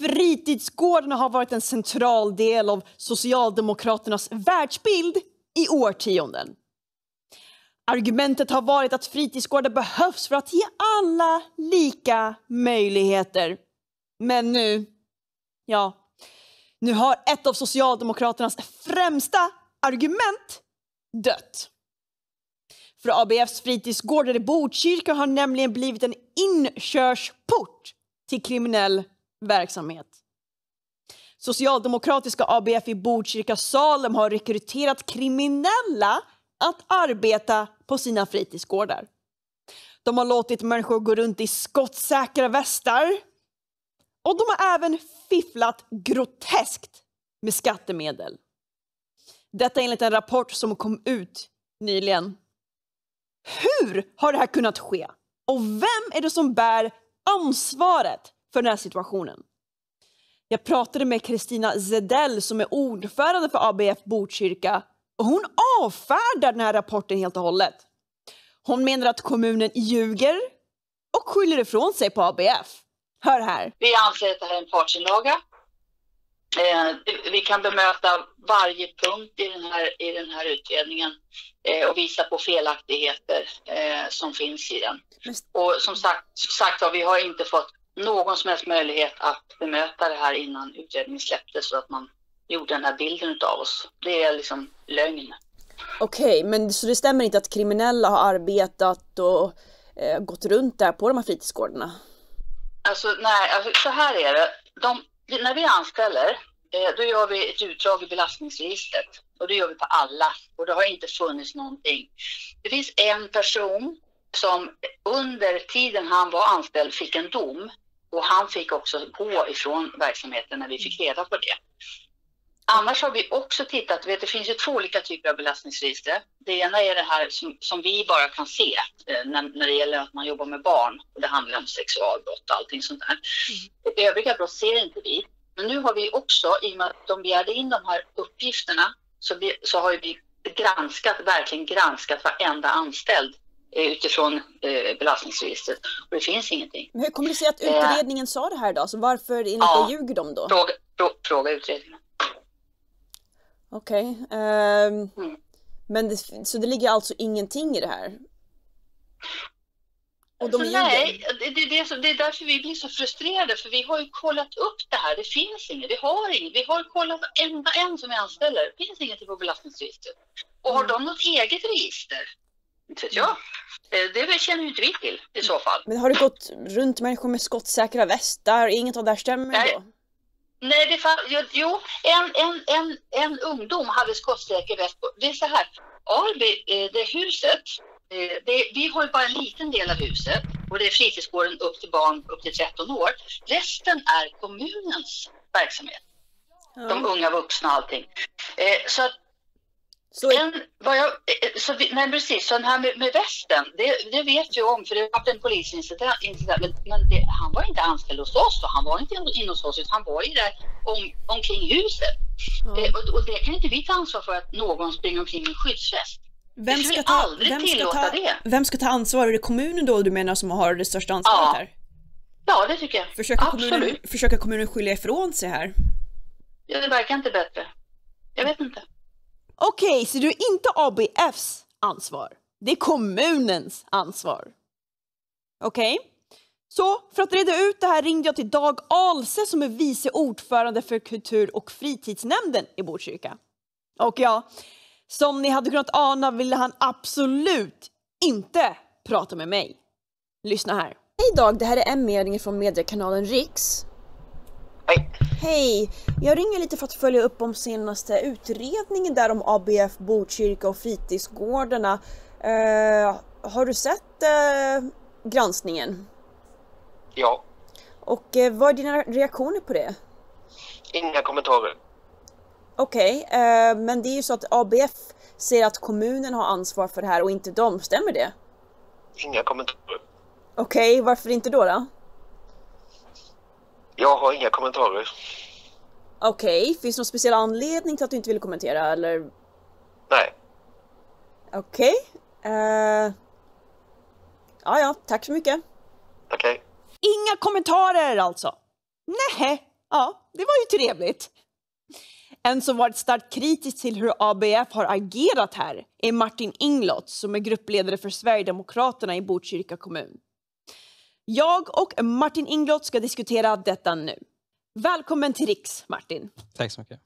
Fritidsgårdarna har varit en central del av Socialdemokraternas världsbild i årtionden. Argumentet har varit att fritidsgårdar behövs för att ge alla lika möjligheter. Men nu, ja, nu har ett av Socialdemokraternas främsta argument dött. För ABFs fritidsgårdar i Botkyrka har nämligen blivit en inkörsport till kriminell verksamhet. Socialdemokratiska ABF i Botkyrka Salem har rekryterat kriminella att arbeta på sina fritidsgårdar. De har låtit människor gå runt i skottsäkra västar och de har även fifflat groteskt med skattemedel. Detta enligt en rapport som kom ut nyligen. Hur har det här kunnat ske? Och vem är det som bär ansvaret för den här situationen? Jag pratade med Kristina Zedell som är ordförande för ABF Botkyrka och hon avfärdar den här rapporten helt och hållet. Hon menar att kommunen ljuger och skyller ifrån sig på ABF. Hör här. Vi anser att det här är en partsinlaga. Eh, vi kan bemöta varje punkt i den här, i den här utredningen eh, och visa på felaktigheter eh, som finns i den. Och som sagt, sagt vi har inte fått någon som helst möjlighet att bemöta det här innan utredningen släpptes så att man gjorde den här bilden av oss. Det är liksom lögn. Okej, okay, men så det stämmer inte att kriminella har arbetat och eh, gått runt där på de här fritidsgårdarna? Alltså nej, alltså, så här är det. De, när vi anställer, eh, då gör vi ett utdrag i belastningsregistret och det gör vi på alla och det har inte funnits någonting. Det finns en person som under tiden han var anställd fick en dom och han fick också gå ifrån verksamheten när vi fick reda på det. Annars har vi också tittat, vet, det finns ju två olika typer av belastningsregister. Det ena är det här som, som vi bara kan se eh, när, när, det gäller att man jobbar med barn. Och det handlar om sexualbrott och allting sånt där. Mm. Övriga brott ser inte vi. Men nu har vi också, i och med att de begärde in de här uppgifterna, så, vi, så har vi granskat, verkligen granskat varenda anställd utifrån eh, belastningsregistret och det finns ingenting. Men hur kommer det sig att eh, utredningen eh, sa det här då? Så varför inte ja, ljuger de då? Fråga, fråga utredningen. Okej. Okay. Um, ehm, mm. Men det, så det ligger alltså ingenting i det här? Och de nej, det, det, det, är därför vi blir så frustrerade för vi har ju kollat upp det här. Det finns inget. Vi har inget. Vi har kollat enda en som vi anställer. Det finns inget på belastningsregistret. Och har mm. de något eget register? Inte vet jag. Det känner ju inte vi till i så fall. Men har det gått runt människor med skottsäkra västar? Inget av det här stämmer nej. då? Nej, det fann, jo, en, en, en, en ungdom hade skottsäker väst på. Det är så här, Alby, eh, det huset, eh, det, vi har ju bara en liten del av huset och det är fritidsgården upp till barn upp till 13 år. Resten är kommunens verksamhet. Ja. De unga vuxna och allting. Eh, så att så, en, vad jag, eh, så vi, nej precis, så den här med, med västen, det, det vet jag om för det har varit en polisincident, men, men det, han var inte anställd hos oss och han var inte inne hos oss utan han var ju där om, omkring huset. Ja. Det, och, och, det kan inte vi ta ansvar för att någon springer omkring med skyddsväst. Vem ska, ta, vem, ska ta, det. vem ska ta ansvar? Är det kommunen då du menar som har det största ansvaret ja. här? Ja, det tycker jag. Försöker kommunen, försöker kommunen skylla ifrån sig här? Ja, det verkar inte bättre. Jag vet inte. Okej, okay, så det är inte ABFs ansvar. Det är kommunens ansvar. Okej? Okay? Så för att reda ut det här ringde jag till Dag Alse som är vice ordförande för kultur och fritidsnämnden i Botkyrka. Och ja, som ni hade kunnat ana ville han absolut inte prata med mig. Lyssna här. Hej Dag, det här är Emmy, från mediekanalen Riks. Hej. Hej! Jag ringer lite för att följa upp om senaste utredningen där om ABF, Botkyrka och fritidsgårdarna. Uh, har du sett uh, granskningen? Ja. Och uh, vad är dina reaktioner på det? Inga kommentarer. Okej, okay, men det är ju så att ABF säger att kommunen har ansvar för det här och inte de, stämmer det? Inga kommentarer. Okej, okay, varför inte då? då? Jag har inga kommentarer. Okej, okay. finns det någon speciell anledning till att du inte vill kommentera eller? Nej. Okej. Okay. Uh... Eh, ja, ja, tack så mycket. Okej. Okay. Inga kommentarer alltså? Nej. Ja, det var ju trevligt. En som varit starkt kritisk till hur ABF har agerat här är Martin Inglott som är gruppledare för Sverigedemokraterna i Botkyrka kommun. Jag och Martin Inglott ska diskutera detta nu. Välkommen till Riks, Martin. Tack så mycket.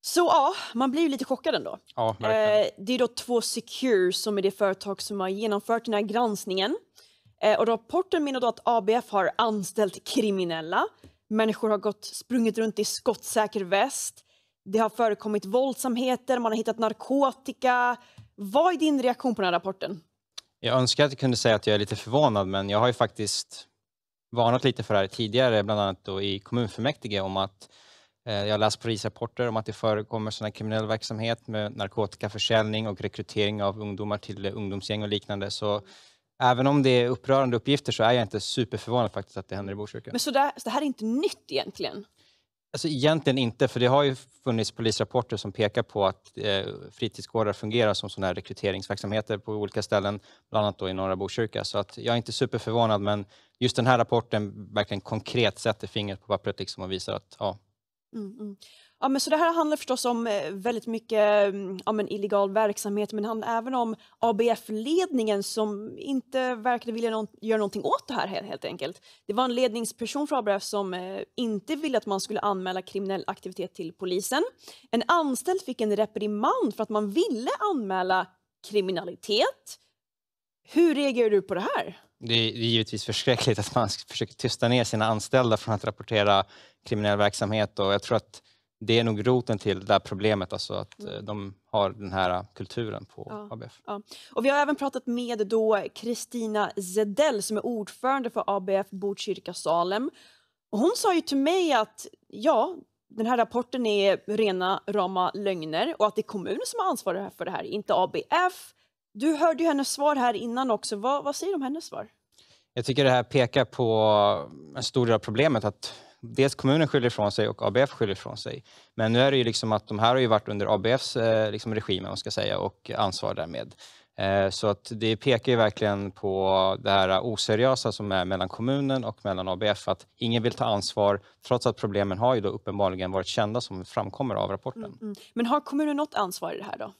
Så ja, man blir ju lite chockad ändå. Ja, verkligen. Eh, det är då två Secure som är det företag som har genomfört den här granskningen. Eh, och rapporten menar då att ABF har anställt kriminella. Människor har gått, sprungit runt i skottsäker väst. Det har förekommit våldsamheter, man har hittat narkotika. Vad är din reaktion på den här rapporten? Jag önskar att jag kunde säga att jag är lite förvånad, men jag har ju faktiskt varnat lite för det här tidigare, bland annat då i kommunfullmäktige om att eh, jag läst polisrapporter om att det förekommer sån här kriminell verksamhet med narkotikaförsäljning och rekrytering av ungdomar till ungdomsgäng och liknande. Så även om det är upprörande uppgifter så är jag inte superförvånad faktiskt att det händer i Botkyrka. Men så, där, så det här är inte nytt egentligen? Alltså egentligen inte, för det har ju funnits polisrapporter som pekar på att eh, fritidsgårdar fungerar som sådana här rekryteringsverksamheter på olika ställen, bland annat då i norra Botkyrka. Så att jag är inte superförvånad, men just den här rapporten verkligen konkret sätter fingret på pappret liksom och visar att ja, Mm, mm. Ja, men så det här handlar förstås om eh, väldigt mycket mm, ja, men illegal verksamhet men det handlar även om ABF-ledningen som inte verkade vilja någon, göra någonting åt det här helt, helt enkelt. Det var en ledningsperson för ABF som eh, inte ville att man skulle anmäla kriminell aktivitet till polisen. En anställd fick en reprimand för att man ville anmäla kriminalitet. Hur reagerar du på det här? det är, det är givetvis förskräckligt att man försöker tysta ner sina anställda från att rapportera kriminell verksamhet och jag tror att det är nog roten till det här problemet, alltså att eh, de har den här kulturen på Ja. ABF. Ja. Och vi har även pratat med då Kristina Zedell som är ordförande för ABF Botkyrka Salem. Och hon sa ju till mig att ja, den här rapporten är rena rama lögner och att det är kommunen som har ansvar för det här, inte ABF. Du hörde ju hennes svar här innan också. Vad, vad säger du om hennes svar? Jag tycker det här pekar på en stor del av problemet att dels kommunen skyller ifrån sig och ABF skyller ifrån sig. Men nu är det ju liksom att de här har ju varit under ABFs eh, liksom regim, man ska säga, och ansvar därmed. Eh, så att det pekar ju verkligen på det här oseriösa som är mellan kommunen och mellan ABF, att ingen vill ta ansvar trots att problemen har ju då uppenbarligen varit kända som framkommer av rapporten. Mm. mm. Men har kommunen något ansvar i det här då?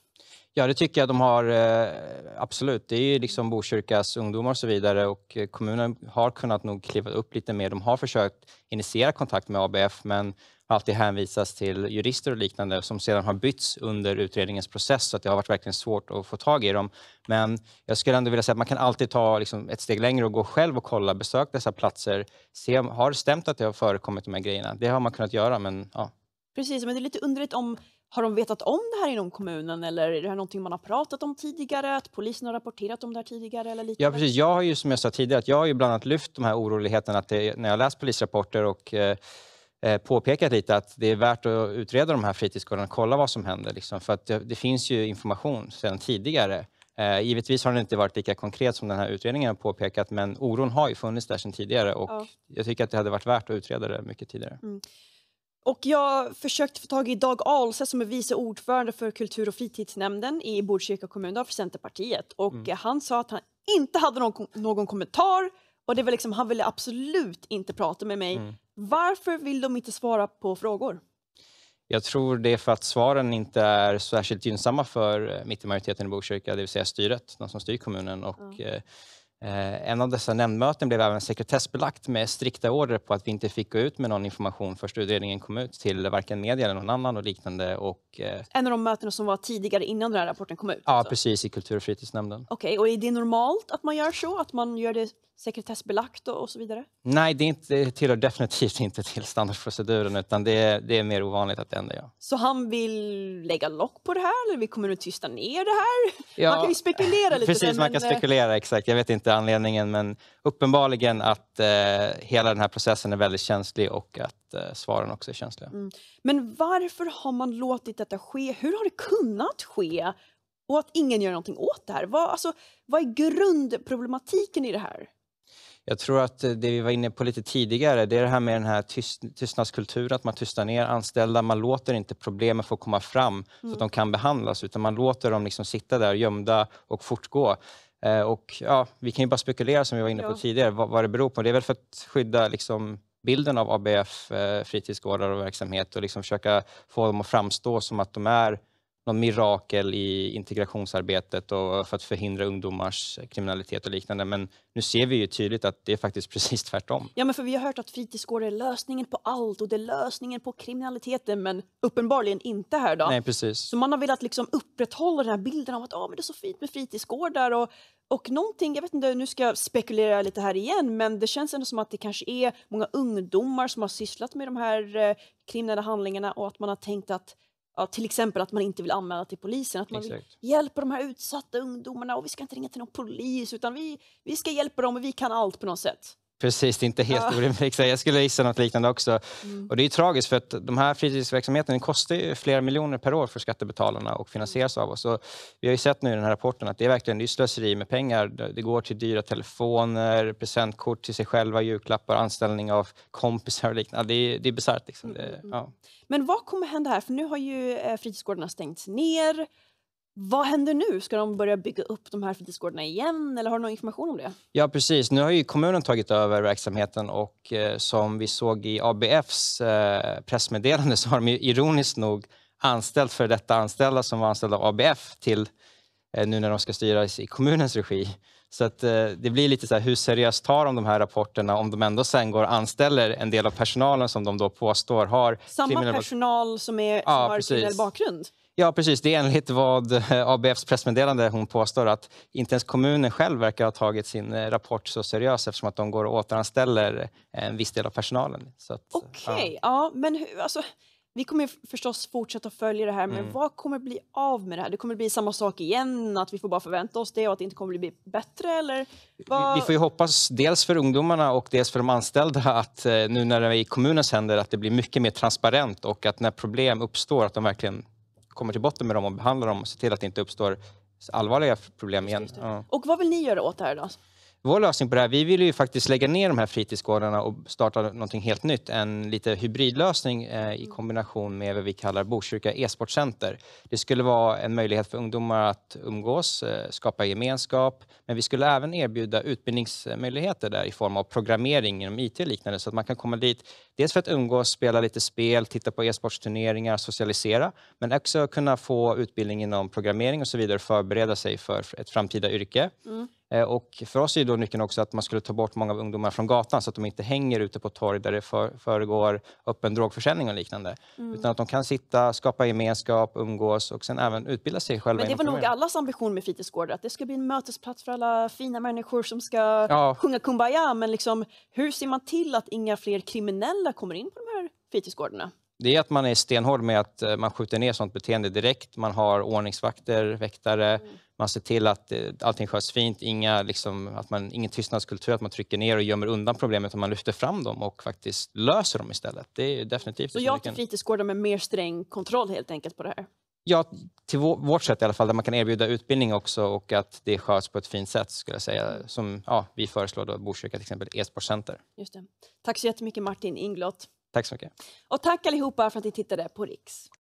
Ja, det tycker jag de har. Eh, absolut. Det är ju liksom Botkyrkas ungdomar och så vidare och eh, kommunen har kunnat nog kliva upp lite mer. De har försökt initiera kontakt med ABF men har alltid hänvisats till jurister och liknande som sedan har bytts under utredningens process så att det har varit verkligen svårt att få tag i dem. Men jag skulle ändå vilja säga att man kan alltid ta liksom ett steg längre och gå själv och kolla, besök dessa platser, se om har det stämt att det har förekommit de här grejerna. Det har man kunnat göra men ja, Precis, men det är lite underligt om har de vetat om det här inom kommunen eller är det här någonting man har pratat om tidigare? Att polisen har rapporterat om det här tidigare? Eller lite Ja, precis. Jag har ju som jag sa tidigare, att jag har ju bland annat lyft de här oroligheterna att det, när jag läst polisrapporter och eh, eh, påpekat lite att det är värt att utreda de här fritidsgårdarna och kolla vad som händer. Liksom. För att det, det finns ju information sedan tidigare. Eh, givetvis har den inte varit lika konkret som den här utredningen har påpekat men oron har ju funnits där sedan tidigare och Ja. jag tycker att det hade varit värt att utreda det mycket tidigare. Och jag försökte få tag i Dag Ahlse som är vice ordförande för kultur och fritidsnämnden i Botkyrka kommun för Centerpartiet. Och Mm. han sa att han inte hade någon, någon kommentar och det var liksom, han ville absolut inte prata med mig. Mm. Varför vill de inte svara på frågor? Jag tror det är för att svaren inte är särskilt gynnsamma för eh, mittenmajoriteten i Botkyrka, det vill säga styret, de som styr kommunen. Och, eh, en av dessa nämndmöten blev även sekretessbelagt med strikta order på att vi inte fick gå ut med någon information först utredningen kom ut till varken media eller någon annan och liknande. Och, eh, En av de mötena som var tidigare innan den här rapporten kom ut. ja, alltså. precis, i kultur och fritidsnämnden. Okej, och är det normalt att man gör så? Att man gör det sekretessbelagt och, och så vidare? Nej, det, är inte, det tillhör definitivt inte till standardproceduren utan det är, det är mer ovanligt att det händer. Ja. Så han vill lägga lock på det här eller vill kommunen tysta ner det här? Ja, Man kan ju spekulera lite. Precis, sen, man kan men, spekulera exakt. Jag vet inte anledningen men uppenbarligen att eh, hela den här processen är väldigt känslig och att eh, svaren också är känsliga. Men varför har man låtit detta ske? Hur har det kunnat ske? Och att ingen gör någonting åt det här? Vad, alltså, vad är grundproblematiken i det här? Jag tror att eh, det vi var inne på lite tidigare, det är det här med den här tyst, tystnadskulturen, att man tystar ner anställda, man låter inte problemen få komma fram så att de kan behandlas, utan man låter dem liksom sitta där gömda och fortgå. Eh, och ja, vi kan ju bara spekulera som vi var inne på Ja. tidigare, vad, vad det beror på. Det är väl för att skydda liksom, bilden av ABF eh, fritidsgårdar och verksamhet och liksom försöka få dem att framstå som att de är någon mirakel i integrationsarbetet och för att förhindra ungdomars kriminalitet och liknande. Men nu ser vi ju tydligt att det är faktiskt precis tvärtom. Ja, men för vi har hört att fritidsgårdar är lösningen på allt och det är lösningen på kriminaliteten, men uppenbarligen inte här då. Nej, precis. Så man har velat liksom upprätthålla den här bilden av att oh, men det är så fint med fritidsgårdar och, och någonting, jag vet inte, nu ska jag spekulera lite här igen, men det känns ändå som att det kanske är många ungdomar som har sysslat med de här eh, kriminella handlingarna och att man har tänkt att Ja, till exempel att man inte vill anmäla till polisen, att man vill Exakt. hjälpa de här utsatta ungdomarna och vi ska inte ringa till någon polis utan vi, vi ska hjälpa dem och vi kan allt på något sätt. Precis, det är inte helt Ja. orimligt. Jag skulle gissa något liknande också. Mm. Och det är tragiskt för att de här fritidsverksamheterna kostar ju flera miljoner per år för skattebetalarna och finansieras av oss. Och vi har ju sett nu i den här rapporten att det är verkligen det är slöseri med pengar. Det går till dyra telefoner, presentkort till sig själva, julklappar, anställning av kompisar och liknande. Det är, det är bisarrt. Liksom. Mm. ja. Men vad kommer hända här? För nu har ju eh, fritidsgårdarna stängts ner. Vad händer nu? Ska de börja bygga upp de här fritidsgårdarna igen eller har du någon information om det? Ja, precis. Nu har ju kommunen tagit över verksamheten och eh, som vi såg i ABFs eh, pressmeddelande så har de ju ironiskt nog anställt för detta anställda som var anställda av ABF till eh, nu när de ska styras i kommunens regi. Så att, eh, det blir lite så här, hur seriöst tar de de här rapporterna om de ändå sen går och anställer en del av personalen som de då påstår har Samma kriminell bak- personal som, är, som Ja, har precis. kriminell bakgrund? Ja, precis. Det är enligt vad eh, ABFs pressmeddelande hon påstår att inte ens kommunen själv verkar ha tagit sin eh, rapport så seriöst eftersom att de går och återanställer en viss del av personalen. Så att, Okej, ja. men hur, alltså, vi kommer förstås fortsätta följa det här, men Mm. vad kommer bli av med det här? Det kommer bli samma sak igen, att vi får bara förvänta oss det och att det inte kommer bli bättre eller? Vi, Vad... vi får ju hoppas dels för ungdomarna och dels för de anställda att eh, nu när det är i kommunens händer att det blir mycket mer transparent och att när problem uppstår att de verkligen kommer till botten med dem och behandlar dem och ser till att det inte uppstår allvarliga problem igen. Ja. Och vad vill ni göra åt det här då? Vår lösning på det här, vi vill ju faktiskt lägga ner de här fritidsgårdarna och starta någonting helt nytt. En lite hybridlösning eh, i kombination med vad vi kallar Botkyrka e-sportcenter. Det skulle vara en möjlighet för ungdomar att umgås, eh, skapa gemenskap, men vi skulle även erbjuda utbildningsmöjligheter där i form av programmering inom IT och liknande så att man kan komma dit dels för att umgås, spela lite spel, titta på e-sportsturneringar, socialisera, men också kunna få utbildning inom programmering och så vidare, förbereda sig för ett framtida yrke. Mm. Eh, Och för oss är då nyckeln också att man skulle ta bort många av ungdomarna från gatan så att de inte hänger ute på torg där det för, föregår öppen drogförsäljning och liknande. Mm. Utan att de kan sitta, skapa gemenskap, umgås och sen även utbilda sig själva. Men det var nog allas ambition med fritidsgårdar, att det ska bli en mötesplats för alla fina människor som ska Ja, sjunga Kumbaya, men liksom, hur ser man till att inga fler kriminella kommer in på de här fritidsgårdarna? Det är att man är stenhård med att eh, man skjuter ner sånt beteende direkt. Man har ordningsvakter, väktare, Mm. man ser till att eh, allting sköts fint, inga, liksom, att man, ingen tystnadskultur, att man trycker ner och gömmer undan problemet, utan man lyfter fram dem och faktiskt löser dem istället. Det är definitivt Så det som ja vi till kan- fritidsgårdar med mer sträng kontroll helt enkelt på det här. Ja, till vå- vårt sätt i alla fall, där man kan erbjuda utbildning också och att det sköts på ett fint sätt skulle jag säga. Som ja, vi föreslår då Botkyrka till exempel e-sportcenter. Just det. Tack så jättemycket Martin Inglott. Tack så mycket. Och tack allihopa för att ni tittade på Riks.